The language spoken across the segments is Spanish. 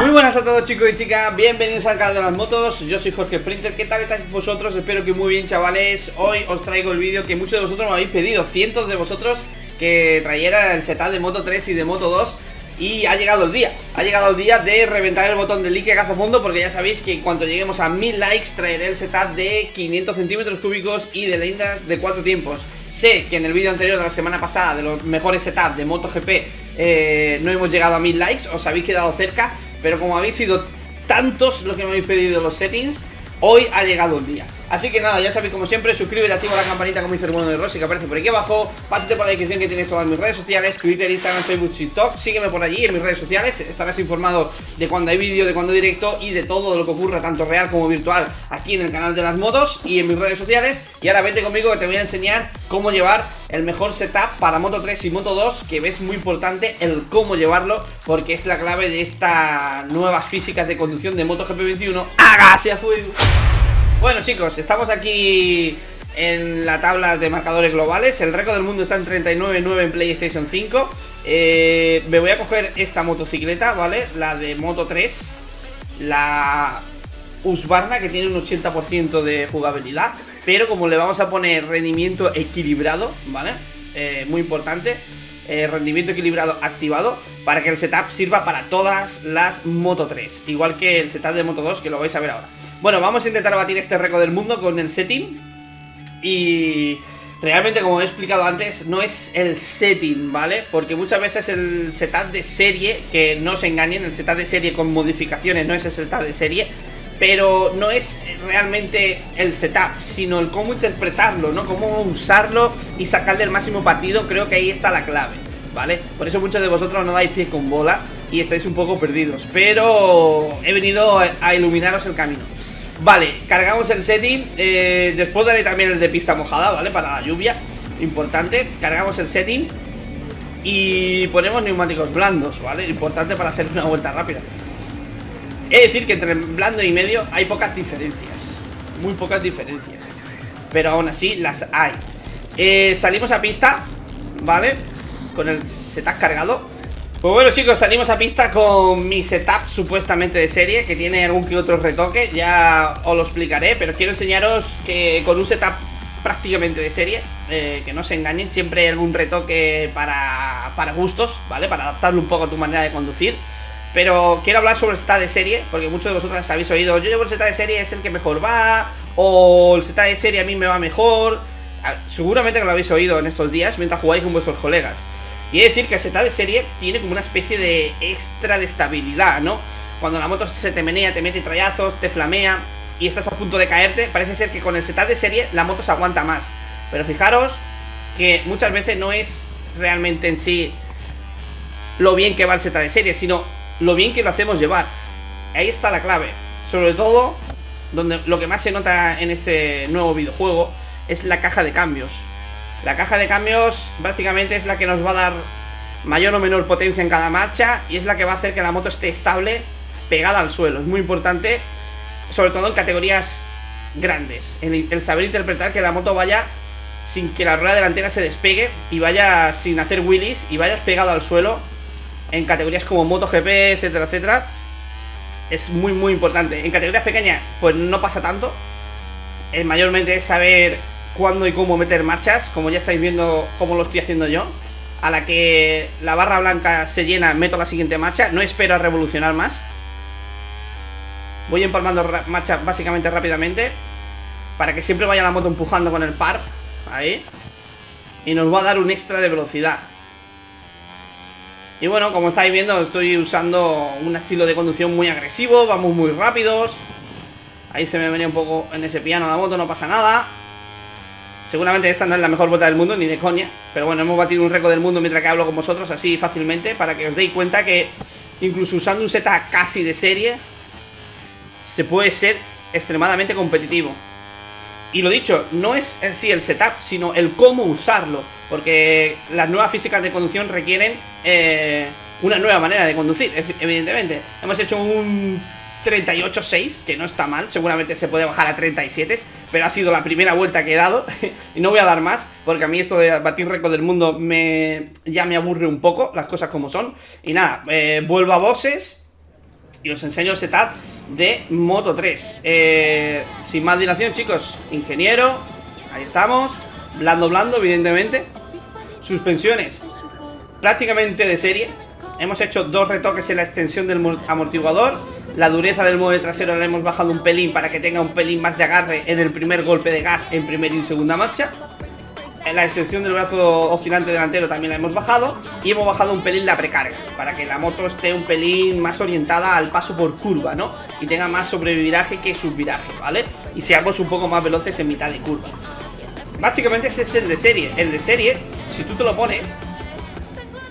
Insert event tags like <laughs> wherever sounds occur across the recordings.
Muy buenas a todos chicos y chicas, bienvenidos al canal de las motos, yo soy Jorge Sprinter, ¿qué tal estáis vosotros? Espero que muy bien chavales, hoy os traigo el vídeo que muchos de vosotros me habéis pedido, cientos de vosotros que trayera el setup de Moto 3 y de Moto 2 y ha llegado el día, ha llegado el día de reventar el botón de like gas a fondo porque ya sabéis que en cuanto lleguemos a 1000 likes traeré el setup de 500 centímetros cúbicos y de lendas de 4 tiempos. Sé que en el vídeo anterior de la semana pasada de los mejores setups de MotoGP eh, no hemos llegado a 1000 likes, os habéis quedado cerca pero como habéis sido tantos los que me habéis pedido los settings, hoy ha llegado el día. Así que nada, ya sabéis como siempre, suscríbete, activa la campanita como dice el bueno de Rossi que aparece por aquí abajo Pásate por la descripción que tienes todas mis redes sociales, Twitter, Instagram, Facebook, TikTok Sígueme por allí en mis redes sociales, estarás informado de cuando hay vídeo, de cuando hay directo Y de todo lo que ocurra, tanto real como virtual, aquí en el canal de las motos y en mis redes sociales Y ahora vete conmigo que te voy a enseñar cómo llevar el mejor setup para Moto 3 y Moto 2 Que ves muy importante el cómo llevarlo Porque es la clave de estas nuevas físicas de conducción de MotoGP 21 ¡Hágase a fuego! Bueno chicos, estamos aquí en la tabla de marcadores globales El récord del mundo está en 39.9 en PlayStation 5 eh, Me voy a coger esta motocicleta, ¿vale? La de Moto 3 La Husqvarna que tiene un 80% de jugabilidad Pero como le vamos a poner rendimiento equilibrado, ¿vale? Eh, muy importante eh, rendimiento equilibrado activado para que el setup sirva para todas las Moto 3 Igual que el setup de Moto 2 que lo vais a ver ahora Bueno, vamos a intentar batir este récord del mundo con el setting Y realmente como he explicado antes no es el setting, ¿vale? Porque muchas veces el setup de serie, que no se engañen, el setup de serie con modificaciones no es el setup de serie pero no es realmente el setup, sino el cómo interpretarlo, ¿no? Cómo usarlo y sacarle el máximo partido, creo que ahí está la clave, ¿vale? Por eso muchos de vosotros no dais pie con bola y estáis un poco perdidos, pero he venido a iluminaros el camino. Vale, cargamos el setting, eh, después daré también el de pista mojada, ¿vale? Para la lluvia, importante, cargamos el setting y ponemos neumáticos blandos, ¿vale? Importante para hacer una vuelta rápida. Es decir que entre blando y medio hay pocas diferencias. Muy pocas diferencias. Pero aún así las hay. Eh, Salimos a pista ¿Vale? Con el setup cargado. Pues bueno chicos, salimos a pista con mi setup supuestamente de serie Que tiene algún que otro retoque. Ya os lo explicaré Pero quiero enseñaros que con un setup prácticamente de serie eh, Que no se engañen Siempre hay algún retoque para, para gustos ¿Vale? Para adaptarlo un poco a tu manera de conducir pero quiero hablar sobre el setup de serie, porque muchos de vosotros habéis oído, yo llevo el setup de serie, es el que mejor va, o el setup de serie a mí me va mejor. Ah, seguramente que lo habéis oído en estos días mientras jugáis con vuestros colegas. Y decir que el setup de serie tiene como una especie de extra de estabilidad, ¿no? Cuando la moto se te menea, te mete trayazos, te flamea y estás a punto de caerte, parece ser que con el setup de serie la moto se aguanta más. Pero fijaros que muchas veces no es realmente en sí lo bien que va el setup de serie, sino lo bien que lo hacemos llevar. Ahí está la clave. Sobre todo, donde lo que más se nota en este nuevo videojuego es la caja de cambios. La caja de cambios básicamente es la que nos va a dar mayor o menor potencia en cada marcha y es la que va a hacer que la moto esté estable pegada al suelo. Es muy importante, sobre todo en categorías grandes, el, el saber interpretar que la moto vaya sin que la rueda delantera se despegue y vaya sin hacer wheelies y vayas pegado al suelo en categorías como MotoGP, etcétera, etcétera, es muy, muy importante. En categorías pequeñas, pues no pasa tanto. El mayormente es saber cuándo y cómo meter marchas, como ya estáis viendo cómo lo estoy haciendo yo. A la que la barra blanca se llena, meto la siguiente marcha. No espero a revolucionar más. Voy empalmando marcha básicamente rápidamente. Para que siempre vaya la moto empujando con el par. Ahí. Y nos va a dar un extra de velocidad. Y bueno, como estáis viendo, estoy usando un estilo de conducción muy agresivo, vamos muy rápidos. Ahí se me venía un poco en ese piano la moto, no pasa nada. Seguramente esta no es la mejor vuelta del mundo, ni de coña. Pero bueno, hemos batido un récord del mundo mientras que hablo con vosotros, así fácilmente, para que os deis cuenta que incluso usando un Z casi de serie, se puede ser extremadamente competitivo. Y lo dicho, no es en sí el setup, sino el cómo usarlo. Porque las nuevas físicas de conducción requieren eh, una nueva manera de conducir, evidentemente. Hemos hecho un 38.6, que no está mal, seguramente se puede bajar a 37, pero ha sido la primera vuelta que he dado <laughs> y no voy a dar más, porque a mí esto de batir récord del mundo me, ya me aburre un poco, las cosas como son. Y nada, eh, vuelvo a boxes y os enseño el setup de Moto 3 eh, Sin más dilación chicos, ingeniero, ahí estamos, blando blando evidentemente. Suspensiones, prácticamente de serie. Hemos hecho dos retoques en la extensión del amortiguador. La dureza del mueble trasero la hemos bajado un pelín para que tenga un pelín más de agarre en el primer golpe de gas en primera y segunda marcha la extensión del brazo oscilante delantero también la hemos bajado y hemos bajado un pelín la precarga para que la moto esté un pelín más orientada al paso por curva, ¿no? Y tenga más sobreviraje que subviraje, ¿vale? Y seamos un poco más veloces en mitad de curva. Básicamente ese es el de serie. El de serie, si tú te lo pones,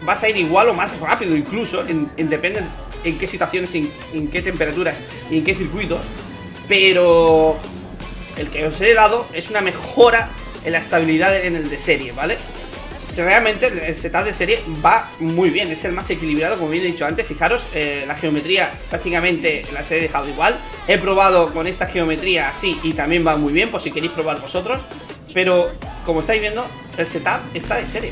vas a ir igual o más rápido incluso, en, depende en qué situaciones, en, en qué temperaturas y en qué circuitos. Pero el que os he dado es una mejora en la estabilidad en el de serie, ¿vale? realmente el setup de serie va muy bien, es el más equilibrado, como bien he dicho antes. Fijaros, eh, la geometría prácticamente las he dejado igual. He probado con esta geometría así y también va muy bien, por si queréis probar vosotros. Pero, como estáis viendo, el setup está de serie.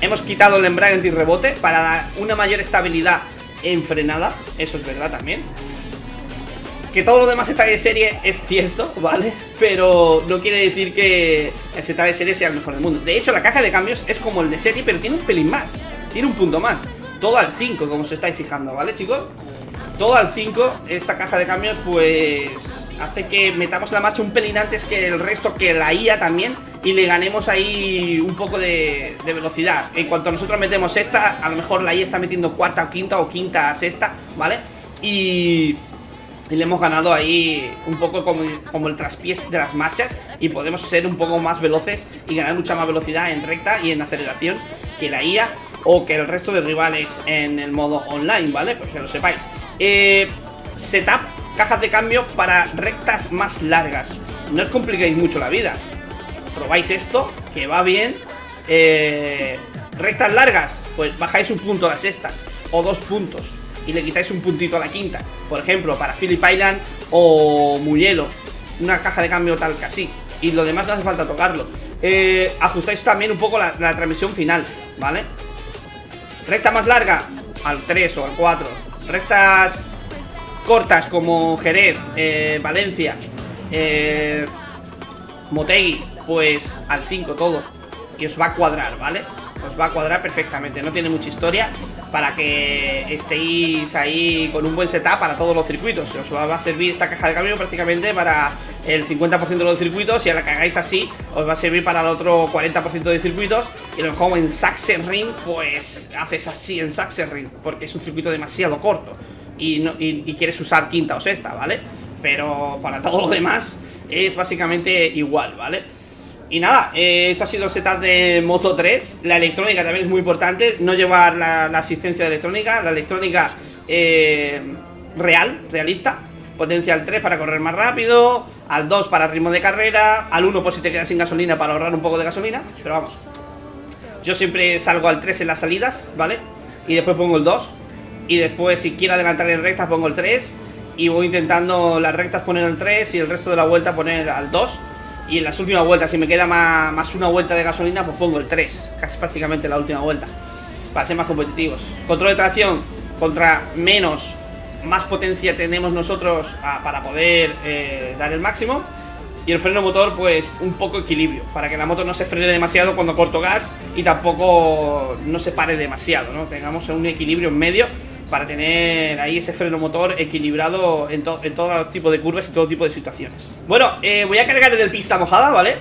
Hemos quitado el embrague anti-rebote para una mayor estabilidad en frenada, eso es verdad también. Que todo lo demás está de serie es cierto, ¿vale? Pero no quiere decir que el setup de serie sea el mejor del mundo. De hecho, la caja de cambios es como el de serie, pero tiene un pelín más. Tiene un punto más. Todo al 5, como os estáis fijando, ¿vale, chicos? Todo al 5, esta caja de cambios, pues hace que metamos la marcha un pelín antes que el resto, que la IA también, y le ganemos ahí un poco de, de, velocidad. En cuanto nosotros metemos esta, a lo mejor la IA está metiendo cuarta o quinta o quinta a sexta, ¿vale? Y y le hemos ganado ahí un poco como, como, el traspiés de las marchas y podemos ser un poco más veloces y ganar mucha más velocidad en recta y en aceleración que la IA o que el resto de rivales en el modo online, ¿vale? Pues que lo sepáis. Eh, setup, cajas de cambio para rectas más largas. No os compliquéis mucho la vida. Probáis esto, que va bien. Eh, rectas largas, pues bajáis un punto a la sexta o dos puntos y le quitáis un puntito a la quinta. Por ejemplo, para Philip Island o Muyelo, una caja de cambio tal que así. Y lo demás no hace falta tocarlo. Eh, ajustáis también un poco la, transmisión final, ¿vale? Recta más larga, al 3 o al 4. Rectas cortas como Jerez, eh, Valencia, eh, Motegi, pues al 5 todo. Y os va a cuadrar, ¿vale? Os va a cuadrar perfectamente, no tiene mucha historia para que estéis ahí con un buen setup para todos los circuitos. Os va a servir esta caja de cambio prácticamente para el 50% de los circuitos y a la que así os va a servir para el otro 40% de circuitos y lo mejor en Sachsenring pues haces así en Sachsenring porque es un circuito demasiado corto y, no, y quieres usar quinta o sexta, ¿vale? Pero para todo lo demás es básicamente igual, ¿vale? Y nada, eh, esto ha sido setup de Moto 3 La electrónica también es muy importante. No llevar la, asistencia de electrónica. La electrónica eh, real, realista. Potencia al 3 para correr más rápido Al 2 para ritmo de carrera Al 1 por si te quedas sin gasolina para ahorrar un poco de gasolina Pero vamos. Yo siempre salgo al 3 en las salidas, ¿vale? Y después pongo el 2 Y después si quiero adelantar en rectas pongo el 3 Y voy intentando las rectas poner el 3 Y el resto de la vuelta poner al 2 y en las últimas vueltas, si me queda más, una vuelta de gasolina, pues pongo el 3, casi prácticamente la última vuelta, para ser más competitivos. Control de tracción, contra menos, más potencia tenemos nosotros ah, para poder eh, dar el máximo. Y el freno motor, pues un poco equilibrio, para que la moto no se frene demasiado cuando corto gas y tampoco no se pare demasiado, ¿no? Tengamos un equilibrio en medio para tener ahí ese freno motor equilibrado en, en todo tipo de curvas y todo tipo de situaciones. Bueno, eh, voy a cargar del pista mojada, ¿vale?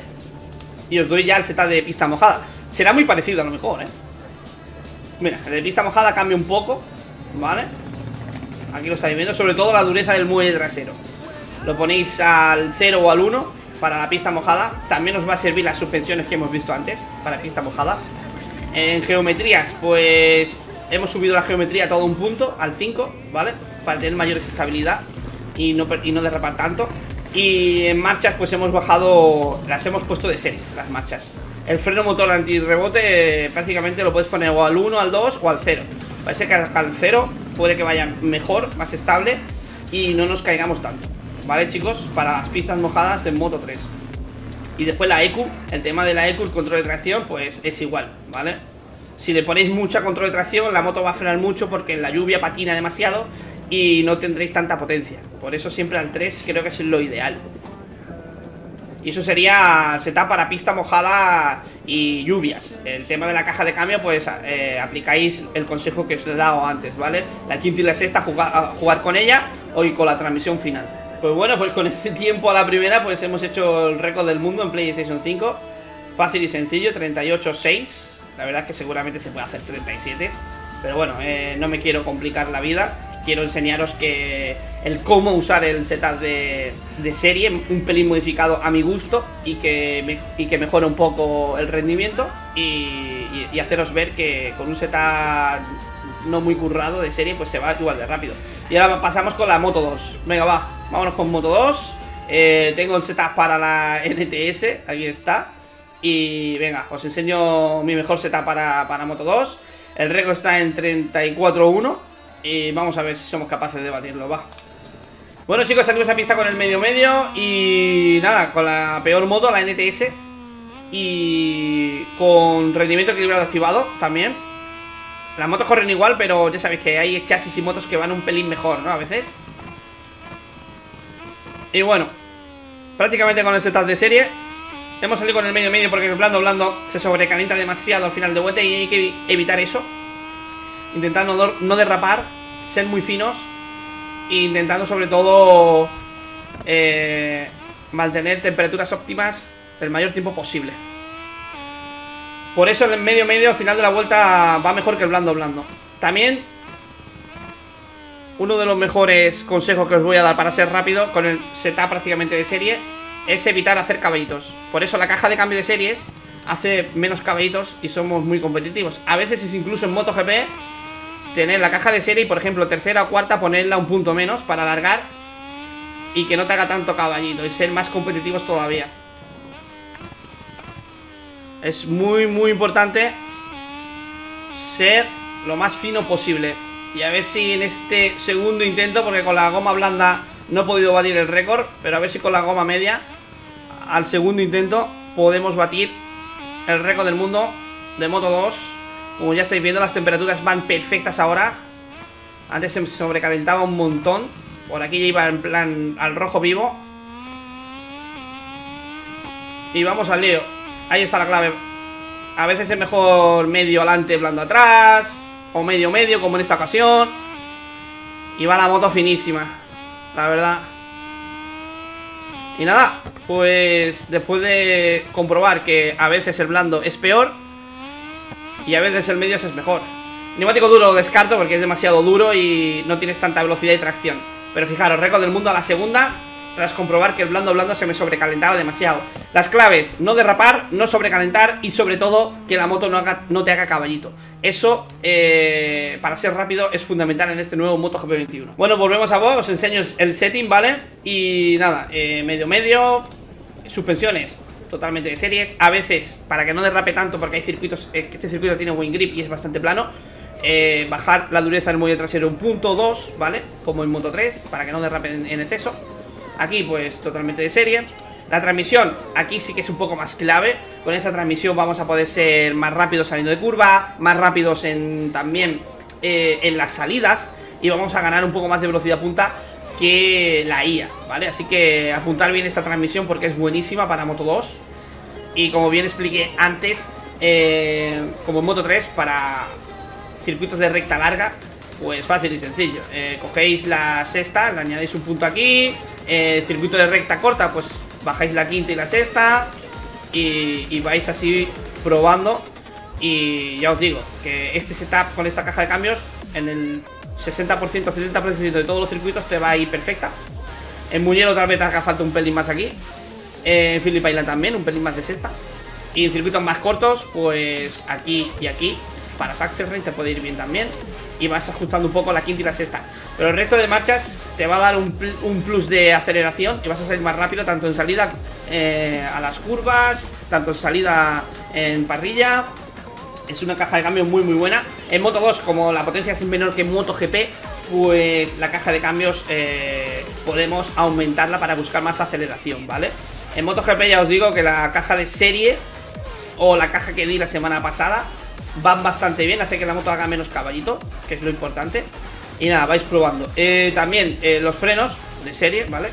Y os doy ya el setup de pista mojada. Será muy parecido a lo mejor, ¿eh? Mira, el de pista mojada cambia un poco, ¿vale? Aquí lo estáis viendo, sobre todo la dureza del muelle trasero. Lo ponéis al 0 o al 1 para la pista mojada. También os va a servir las suspensiones que hemos visto antes para pista mojada. En geometrías, pues Hemos subido la geometría todo un punto, al 5, ¿vale? Para tener mayor estabilidad y no, y no derrapar tanto. Y en marchas pues hemos bajado, las hemos puesto de serie, las marchas. El freno motor antirrebote prácticamente lo puedes poner o al 1, al 2 o al 0. Parece que al 0 puede que vaya mejor, más estable y no nos caigamos tanto. ¿Vale chicos? Para las pistas mojadas en Moto 3. Y después la EQ, el tema de la EQ, el control de tracción, pues es igual, ¿vale? Si le ponéis mucha control de tracción, la moto va a frenar mucho porque en la lluvia patina demasiado y no tendréis tanta potencia. Por eso siempre al 3 creo que es lo ideal. Y eso sería setup para pista mojada y lluvias. El tema de la caja de cambio, pues eh, aplicáis el consejo que os he dado antes, ¿vale? La quinta y la sexta, jugar, jugar con ella o con la transmisión final. Pues bueno, pues con este <laughs> tiempo a la primera, pues hemos hecho el récord del mundo en PlayStation 5. Fácil y sencillo, 38-6. La verdad es que seguramente se puede hacer 37. Pero bueno, eh, no me quiero complicar la vida quiero enseñaros que el cómo usar el setup de, serie, un pelín modificado a mi gusto y que, y que mejora un poco el rendimiento y, haceros ver que con un setup no muy currado de serie pues se va igual de rápido. Y ahora pasamos con la Moto 2. Venga, va, vámonos con Moto 2. Eh, tengo el setup para la NTS, aquí está. Y venga, os enseño mi mejor setup para, para Moto 2. El récord está en 34.1 y vamos a ver si somos capaces de batirlo, va Bueno chicos, salimos a pista con el medio medio Y nada, con la peor moto, la NTS Y con rendimiento equilibrado activado también Las motos corren igual, pero ya sabéis que hay chasis y motos que van un pelín mejor, ¿no? A veces Y bueno Prácticamente con el setup de serie Hemos salido con el medio medio porque el blando blando se sobrecalienta demasiado al final de vuelta y hay que evitar eso intentando no, derrapar, ser muy finos e intentando sobre todo eh, mantener temperaturas óptimas el mayor tiempo posible. Por eso el medio medio al final de la vuelta va mejor que el blando blando. También uno de los mejores consejos que os voy a dar para ser rápido con el setup prácticamente de serie es evitar hacer caballitos. Por eso la caja de cambio de series hace menos caballitos y somos muy competitivos. A veces es incluso en MotoGP tener la caja de serie y, por ejemplo, tercera o cuarta, ponerla un punto menos para alargar y que no te haga tanto caballito y ser más competitivos todavía. Es muy, muy importante ser lo más fino posible. Y a ver si en este segundo intento, porque con la goma blanda no he podido batir el récord, pero a ver si con la goma media, al segundo intento, podemos batir el récord del mundo de Moto 2 como ya estáis viendo, las temperaturas van perfectas ahora. Antes se sobrecalentaba un montón. Por aquí ya iba en plan al rojo vivo. Y vamos al lío. Ahí está la clave. A veces es mejor medio adelante, blando atrás. O medio medio, como en esta ocasión. Y va la moto finísima. La verdad. Y nada, pues después de comprobar que a veces el blando es peor y a veces el medio es mejor. Neumático duro lo descarto porque es demasiado duro y no tienes tanta velocidad y tracción. Pero fijaros, récord del mundo a la segunda tras comprobar que el blando blando se me sobrecalentaba demasiado. Las claves, no derrapar, no sobrecalentar y sobre todo que la moto no, haga, no te haga caballito. Eso, eh, para ser rápido, es fundamental en este nuevo Moto GP21. Bueno, volvemos a vos, os enseño el setting, ¿vale? Y nada, eh, medio medio, suspensiones, totalmente de series. A veces, para que no derrape tanto, porque hay circuitos, eh, este circuito tiene buen grip y es bastante plano, bajar la dureza del muelle trasero un punto 2, ¿vale? Como en Moto 3, para que no derrape en, exceso. Aquí, pues, totalmente de serie. La transmisión, aquí sí que es un poco más clave. Con esta transmisión vamos a poder ser más rápidos saliendo de curva, más rápidos en también eh, en las salidas y vamos a ganar un poco más de velocidad punta que la IA, ¿vale? Así que apuntar bien esta transmisión porque es buenísima para Moto 2 y como bien expliqué antes, eh, como en Moto 3, para circuitos de recta larga, pues fácil y sencillo. Eh, cogéis la sexta, le añadéis un punto aquí. Eh, circuito de recta corta, pues bajáis la quinta y la sexta. Y, vais así probando. Y ya os digo, que este setup con esta caja de cambios, en el 60%, 70% de todos los circuitos te va a ir perfecta. En Muñero tal vez te haga falta un pelín más aquí. En Philip Island también, un pelín más de sexta. Y en circuitos más cortos, pues aquí y aquí. Para Range te puede ir bien también. Y vas ajustando un poco la quinta y la sexta. Pero el resto de marchas te va a dar un, plus de aceleración y vas a salir más rápido, tanto en salida eh, a las curvas, tanto en salida en parrilla. Es una caja de cambios muy muy buena. En Moto 2, como la potencia es menor que Moto GP, pues la caja de cambios eh, podemos aumentarla para buscar más aceleración, ¿vale? En MotoGP ya os digo que la caja de serie o la caja que di la semana pasada van bastante bien, hace que la moto haga menos caballito, que es lo importante. Y nada, vais probando eh, También eh, los frenos de serie, ¿vale?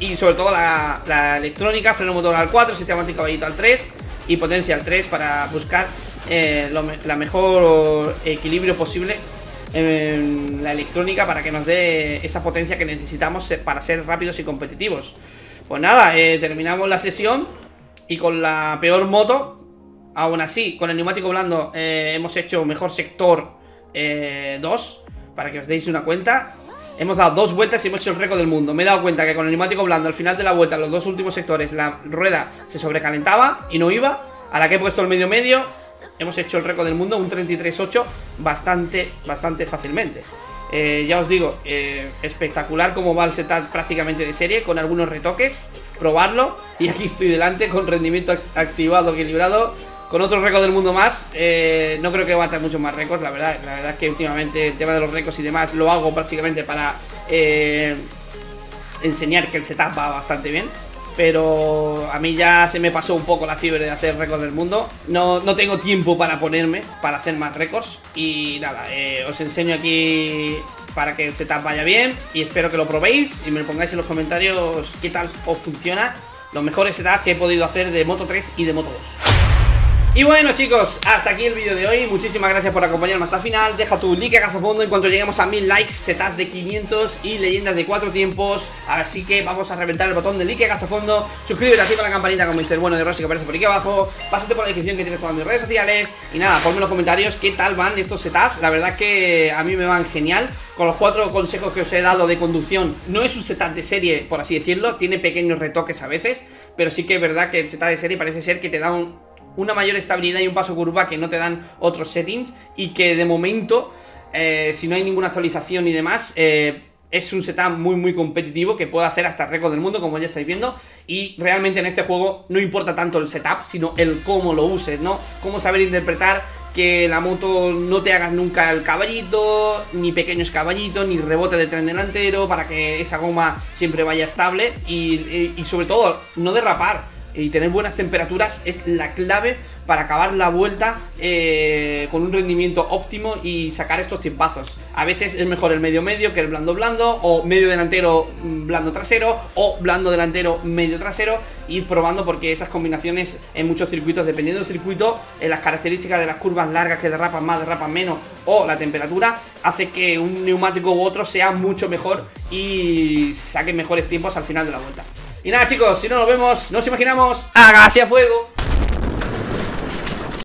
Y sobre todo la, electrónica, freno motor al 4, sistema caballito al 3 Y potencia al 3 para buscar eh, la mejor equilibrio posible en la electrónica para que nos dé esa potencia que necesitamos para ser rápidos y competitivos. Pues nada, terminamos la sesión y con la peor moto, aún así, con el neumático blando hemos hecho mejor sector 2 para que os deis una cuenta. Hemos dado dos vueltas y hemos hecho el récord del mundo. Me he dado cuenta que con el neumático blando al final de la vuelta Los dos últimos sectores la rueda se sobrecalentaba y no iba A la que he puesto el medio medio Hemos hecho el récord del mundo, un 33.8 Bastante, bastante fácilmente. Eh, Ya os digo, eh, espectacular como va el setup prácticamente de serie Con algunos retoques, probarlo Y aquí estoy delante con rendimiento activado, equilibrado con otro récord del mundo más. Eh, no creo que a tener muchos más récords, la verdad. La verdad es que últimamente el tema de los récords y demás lo hago básicamente para eh, enseñar que el setup va bastante bien. Pero a mí ya se me pasó un poco la fiebre de hacer récords del mundo. No, no tengo tiempo para ponerme, para hacer más récords. Y nada, eh, os enseño aquí para que el setup vaya bien. Y espero que lo probéis y me lo pongáis en los comentarios qué tal os funciona. Los mejores setups que he podido hacer de Moto 3 y de Moto 2. Y bueno chicos, hasta aquí el vídeo de hoy. Muchísimas gracias por acompañarme hasta el final. Deja tu like a fondo. En cuanto lleguemos a 1000 likes Setas de 500 y leyendas de 4 tiempos. Así que vamos a reventar el botón de like a fondo. Suscríbete, activa la campanita como dice el bueno de Rosy que aparece por aquí abajo. Pásate por la descripción que tienes todas mis redes sociales. Y nada, ponme en los comentarios qué tal van estos setups. La verdad que a mí me van genial. Con los cuatro consejos que os he dado de conducción, no es un setup de serie, por así decirlo, tiene pequeños retoques a veces, pero sí que es verdad que el setup de serie parece ser que te da un, una mayor estabilidad y un paso curva que no te dan otros settings y que de momento, eh, si no hay ninguna actualización y demás, eh, es un setup muy muy competitivo que puede hacer hasta récord del mundo, como ya estáis viendo. Y realmente en este juego no importa tanto el setup, sino el cómo lo uses, ¿no? Cómo saber interpretar que la moto no te hagas nunca el caballito, ni pequeños caballitos, ni rebote del tren delantero, para que esa goma siempre vaya estable y sobre todo no derrapar y tener buenas temperaturas es la clave para acabar la vuelta eh, con un rendimiento óptimo y sacar estos tiempazos. A veces es mejor el medio medio que el blando blando, o medio delantero mm, blando trasero, o blando delantero medio trasero, ir probando porque esas combinaciones en muchos circuitos, dependiendo del circuito, en las características de las curvas largas que derrapan más, derrapan menos, o la temperatura, hace que un neumático u otro sea mucho mejor y saque mejores tiempos al final de la vuelta. Y nada chicos, si no nos vemos, nos imaginamos, hágase a fuego.